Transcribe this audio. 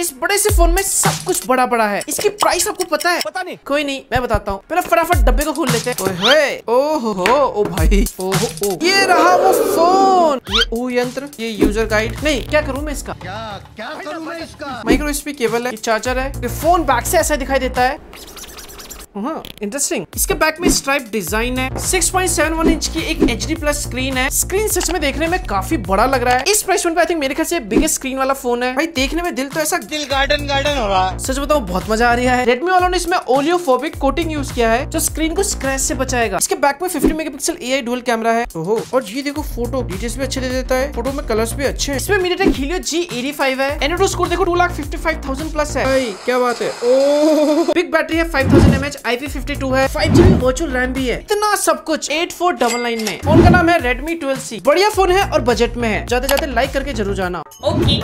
इस बड़े से फ़ोन में सब कुछ बड़ा बड़ा है। इसकी प्राइस आपको पता है? पता नहीं। कोई नहीं मैं बताता हूँ। पहले फटाफट डब्बे को खोल लेते हैं। ओहो हो ओ भाई ओहो ओ। ये रहा वो फ़ोन। ये ओ यंत्र ये यूज़र गाइड नहीं क्या करूँ मैं इसका? क्या क्या करूँ मैं इसका? माइक्रो एसपी केबल है चार्जर है। ये फ़ोन बैक से ऐसा दिखाई देता है। इंटरेस्टिंग इसके बैक में स्ट्राइप डिज़ाइन है। 6.71 इंच की एक एचडी प्लस स्क्रीन है। स्क्रीन सच में देखने में काफ़ी बड़ा लग रहा है। इस प्राइस पॉइंट पे आई थिंक मेरे ख्याल से बिगेस्ट स्क्रीन वाला फ़ोन है। भाई देखने में दिल तो ऐसा दिल गार्डन गार्डन हो रहा है। सच बताओ बहुत मज़ा आ रहा है। रेडमी वालों ने इसमें ओलियोफोबिक कोटिंग यूज़ किया है जो स्क्रीन को स्क्रैच से बचाएगा। इसके बैक में 50 मेगापिक्सल एआई डुअल कैमरा है। ओहो और ये देखो फ़ोटो डिटेल्स भी अच्छे दे देता है। फ़ोटो में कलर्स भी अच्छे हैं। इसमें मीडियाटेक हीलियो G85 है। एनोडो स्कोर देखो 2,55,000 प्लस है। क्या बात है? ओह बिग बैटरी है 5000 mAh IP52 है। फाइव 5GB वर्चुअल रैम भी है। इतना सब कुछ 8499 में। फ़ोन का नाम है रेडमी ट्वेल्व सी बढ़िया फ़ोन है और बजट में है। जाते जाते लाइक करके ज़रूर जाना। ओके